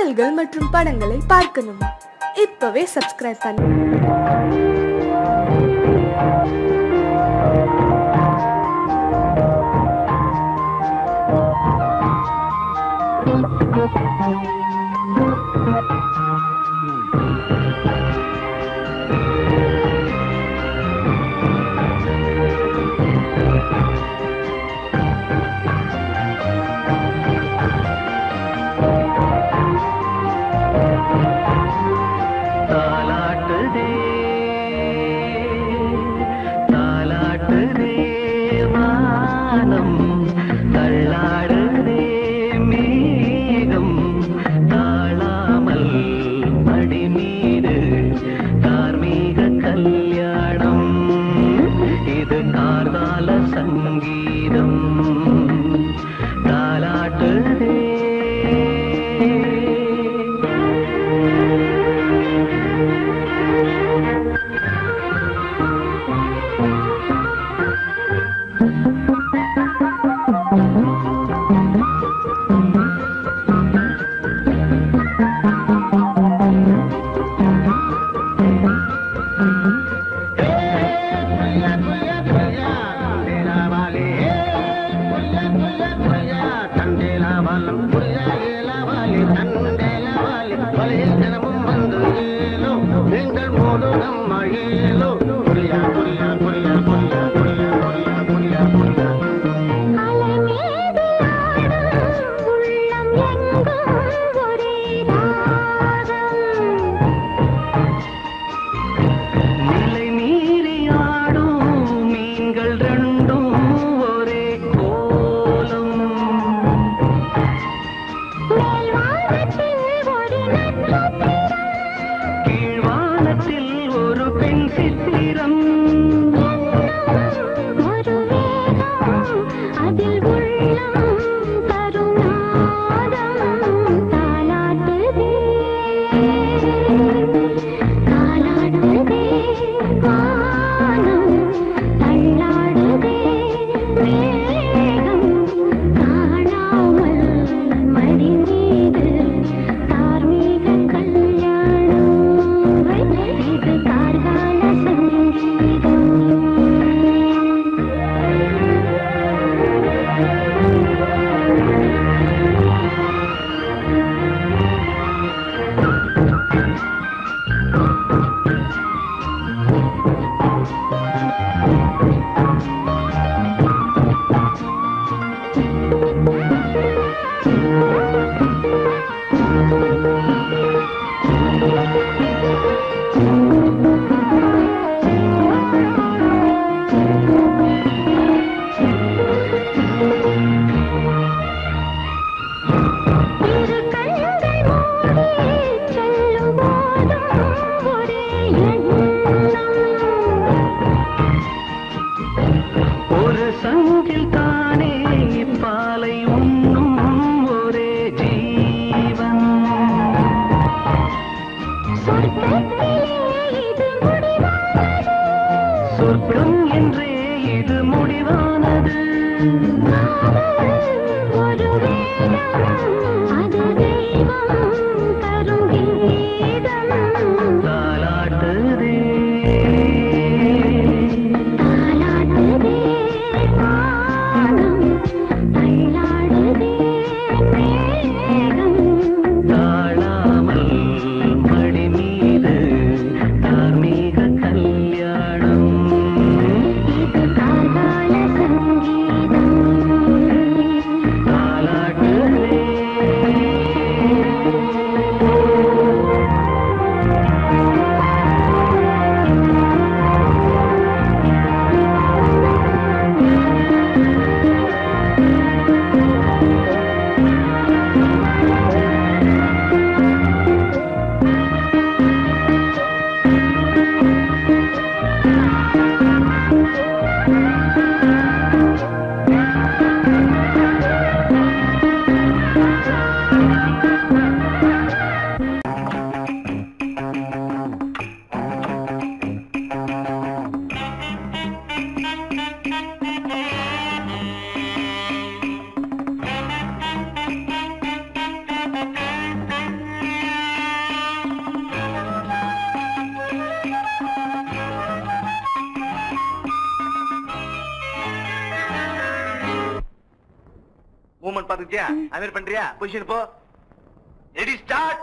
பாடல்கள் மற்றும் படங்களை பார்க்கணுமா இப்பவே சப்ஸ்கிரைப் பண்ணு மூவ்மெண்ட் பாத்துக்கிட்டியா அது மாதிரி பண்றியா? பொசிஷன் போ. ரெடி ஸ்டார்ட்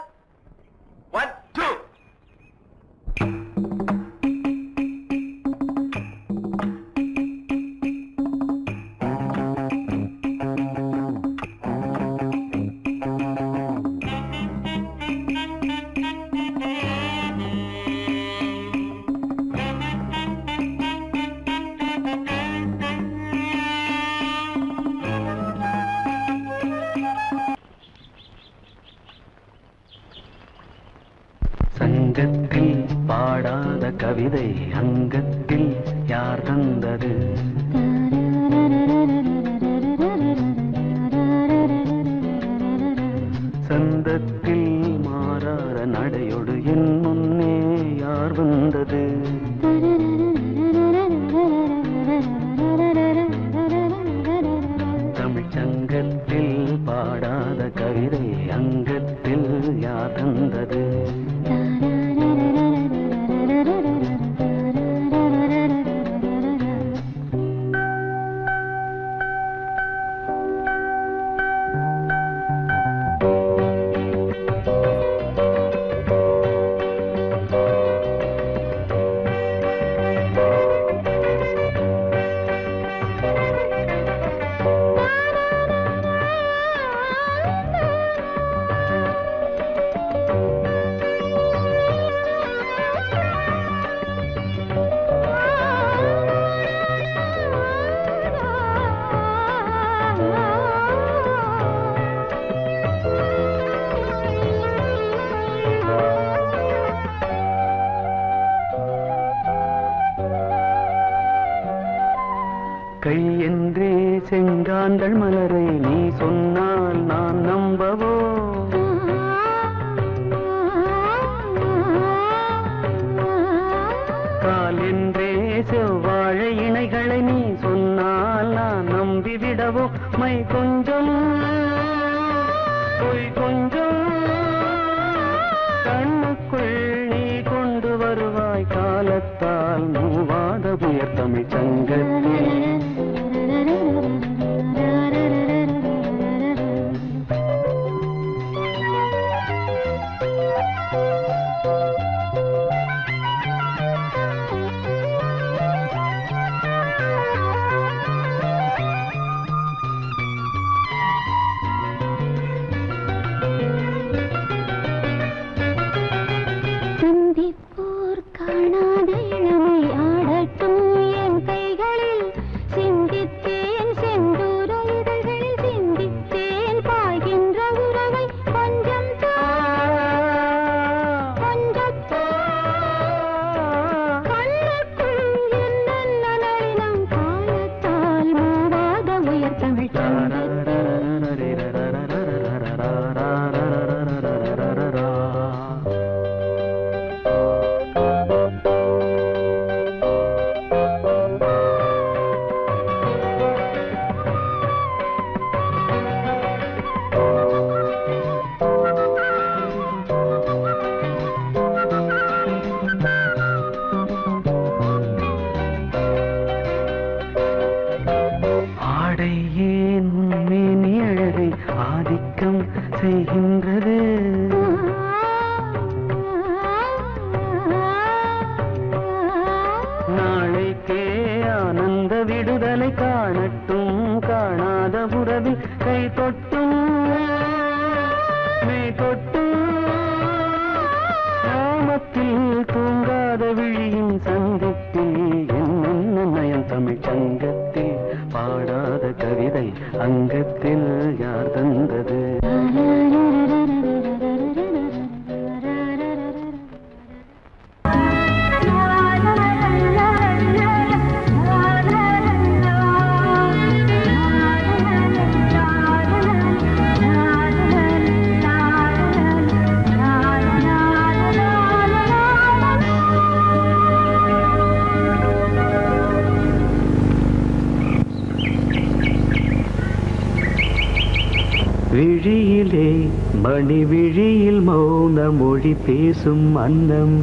வண்ணம்.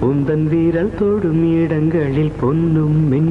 உந்தன் வீரல் தொடும் இடங்களில் பொன்னும் மின்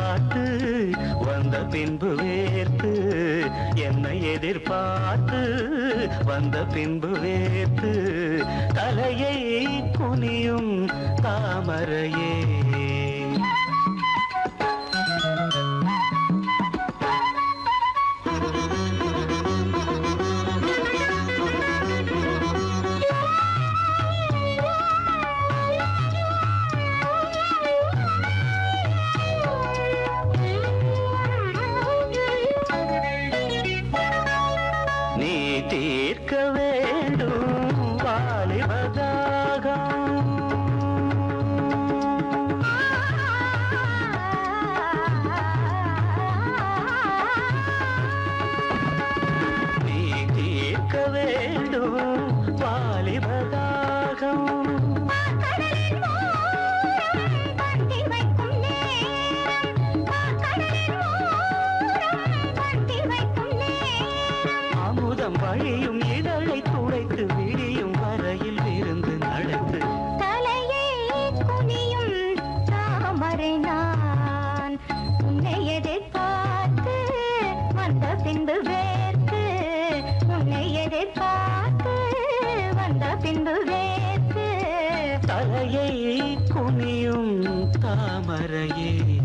காத்து வந்த பின்பு வேர்த்து என்னை எதிர்பார்த்து வந்த பின்பு வேர்த்து தலையை குனியும் தாமரையே. பின்பு வேத்து தலையை குனியும் தாமரையே.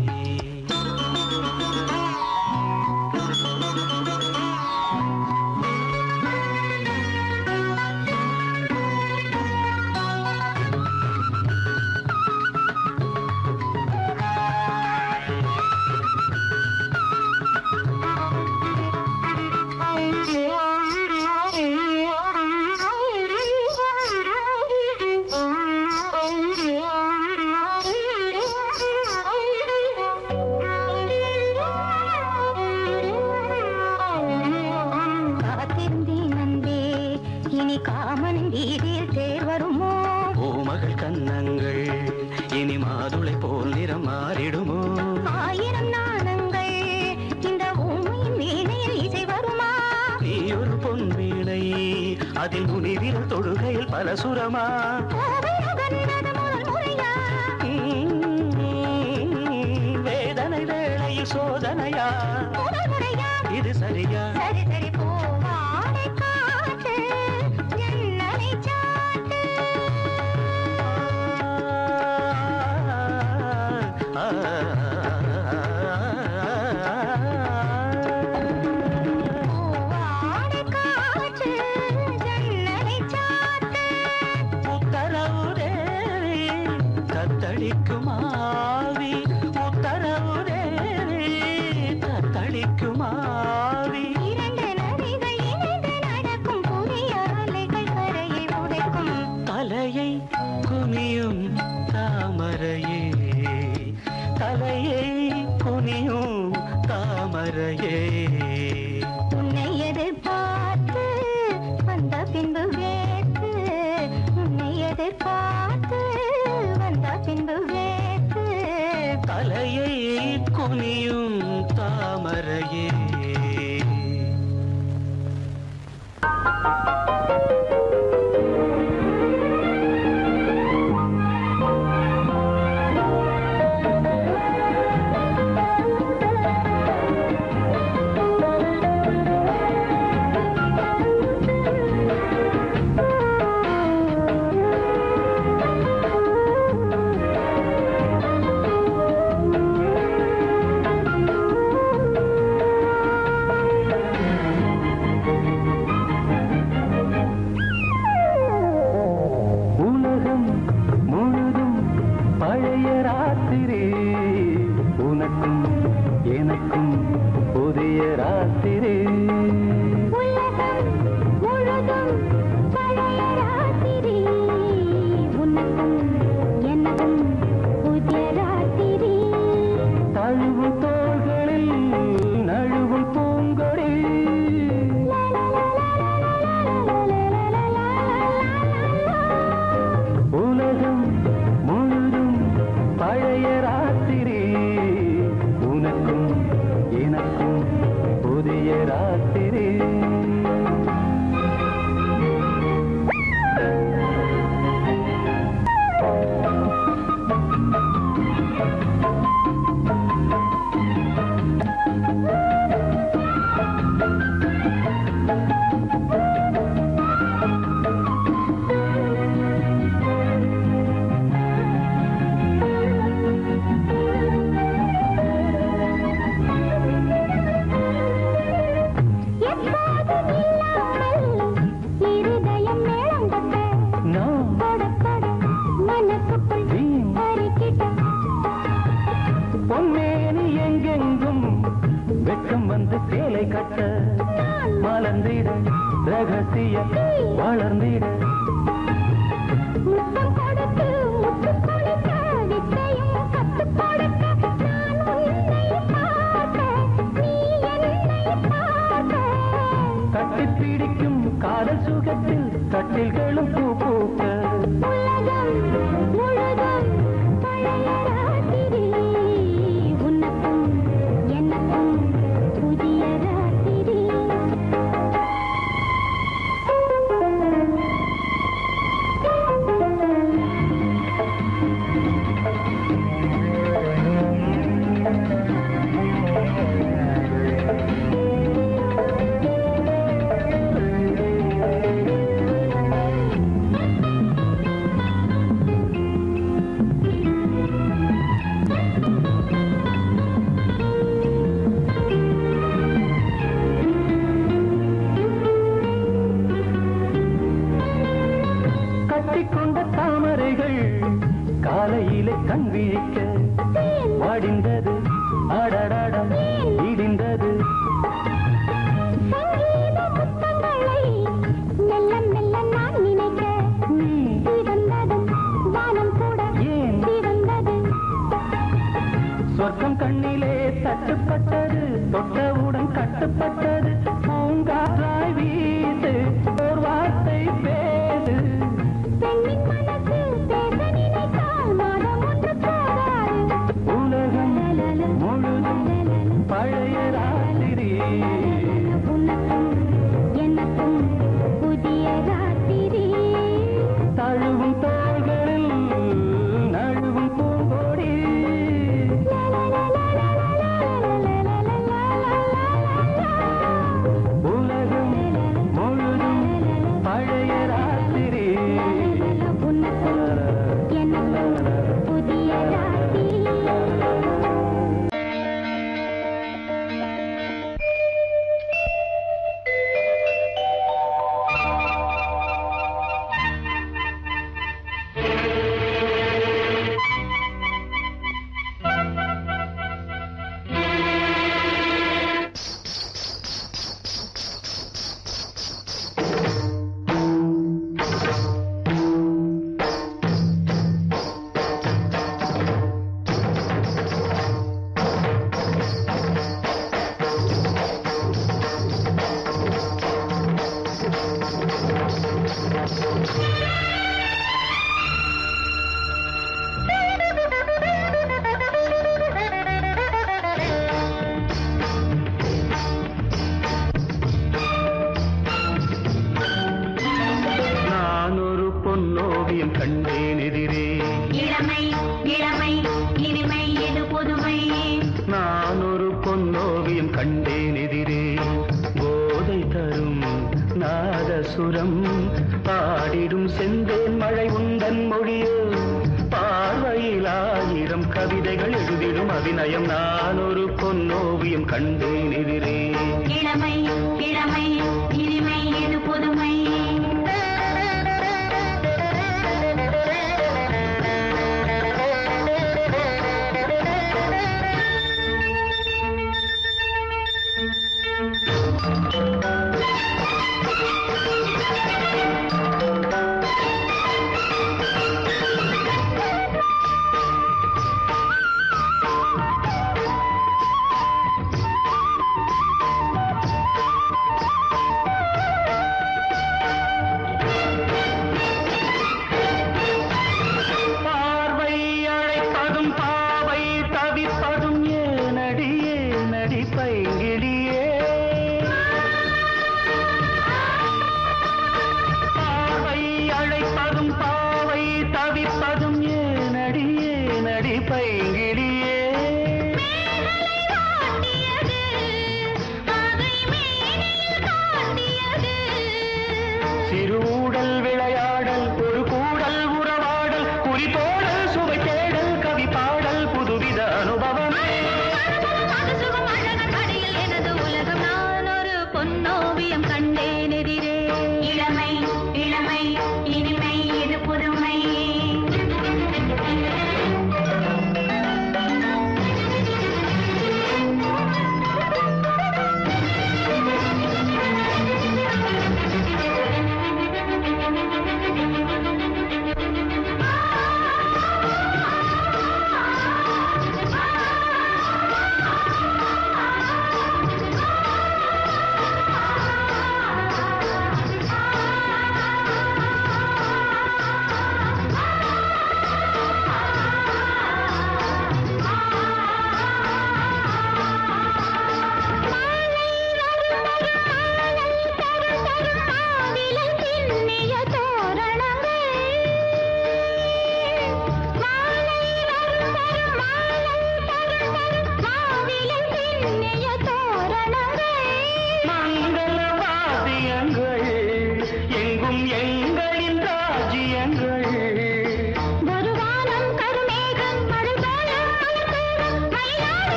பொன்னோவியம் கண்டேன் எதிரே.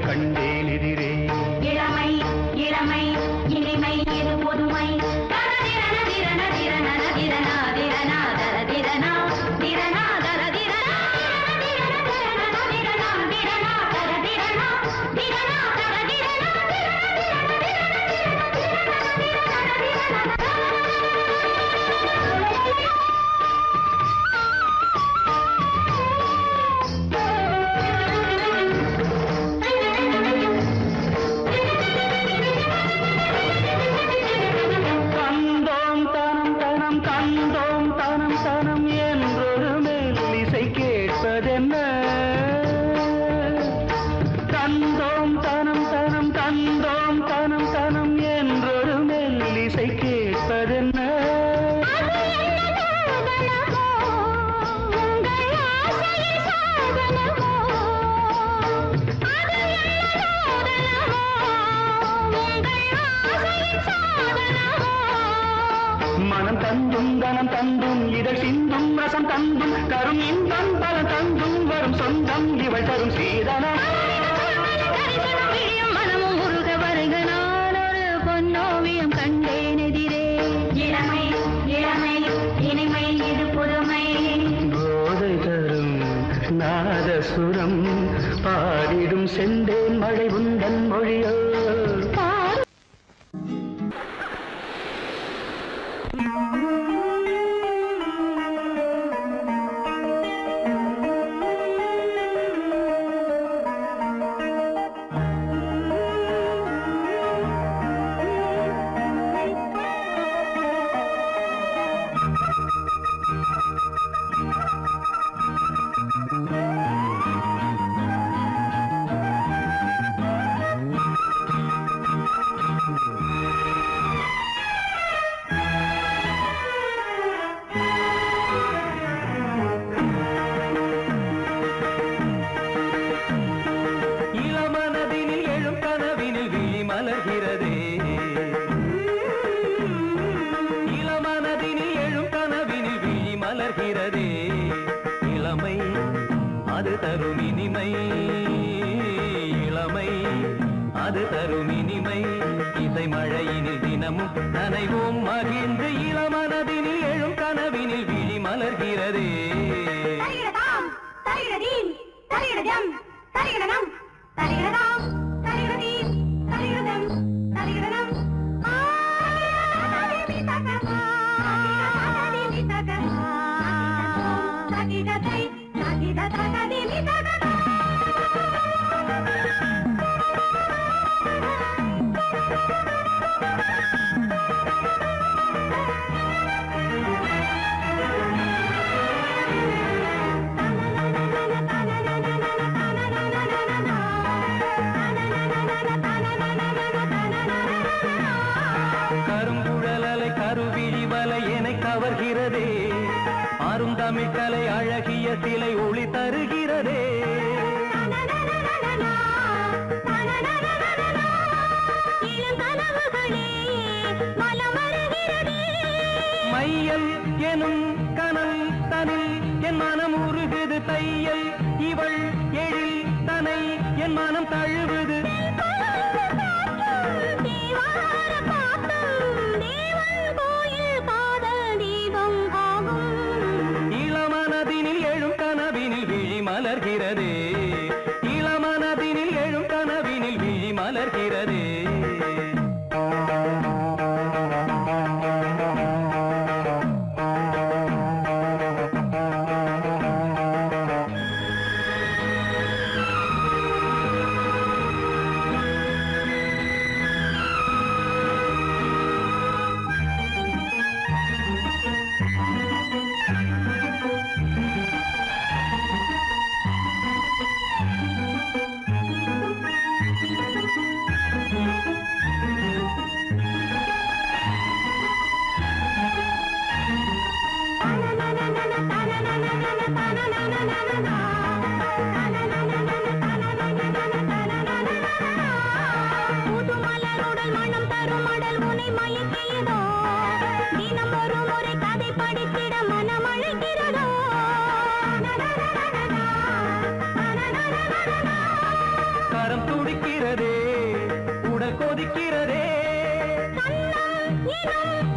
பொன்னோவியம் encender. அது தரும் இனிமை. இசை மழையினில் தினமும் நனைவோம். மகிழ்ந்து இளமனதினில் எழும் கனவினில் விழி மலர்கிறதே. தலையிடதாம் தலையிடதீம் தலையிடதம் தலையிடனம்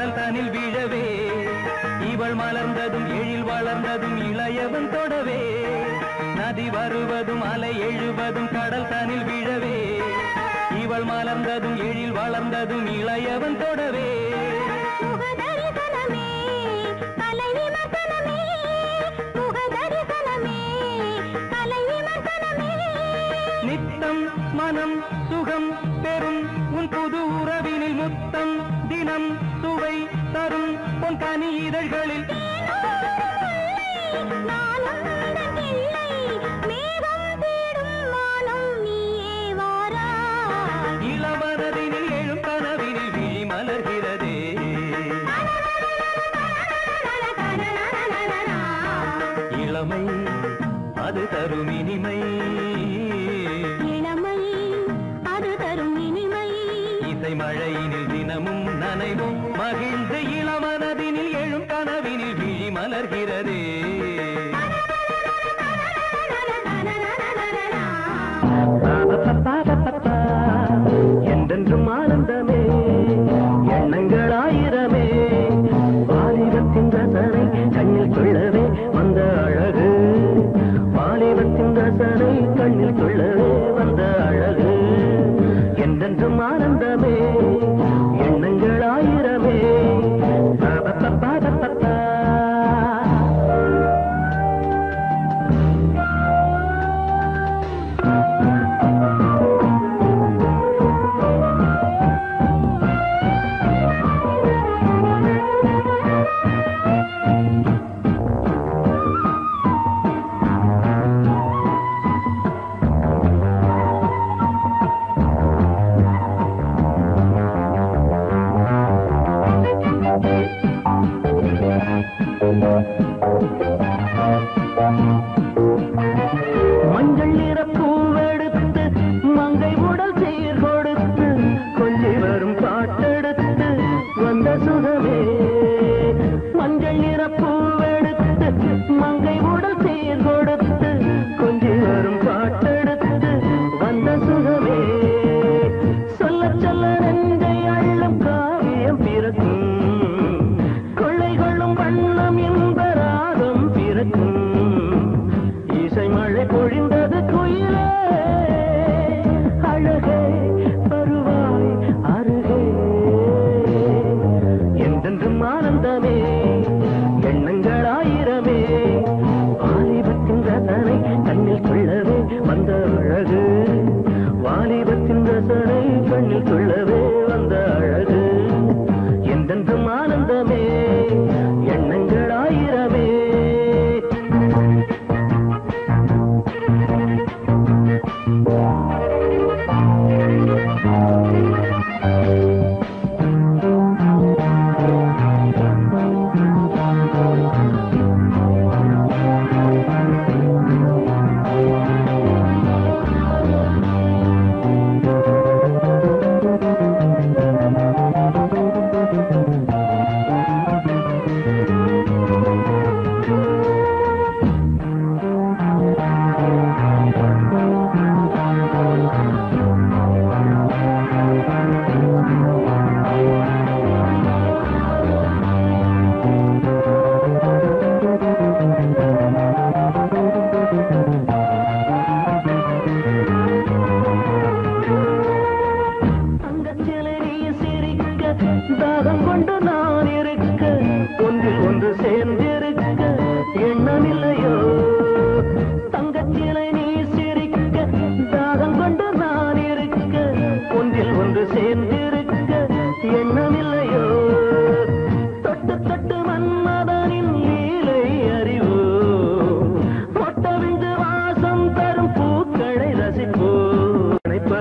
கடல் தனில் வீழவே. இவள் மலர்ந்ததும் எழில் வளர்ந்ததும் இளையவன் தொடவே. நதி வருவதும் அலை எழுவதும் கடல் தனில் வீழவே. இவள் மலர்ந்ததும் எழில் வளர்ந்ததும் இளையவன் தொடவே. மனம் சுகம் பெறும் உன் புது உறவினில் முத்தம் தினம் சுவை தரும் பொன் கனி இதழ்களில்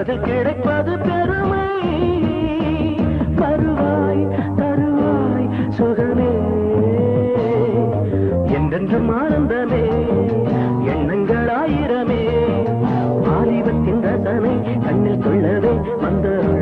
பதில் கிடைப்பது பெருமை. வருவாய் தருவாய் சுகமே. என்றென்று மாறந்தமே எண்ணங்கள் ஆயிரமே வாலிபத்தின் ரசனை கண்ணில் கொள்ளவே வந்த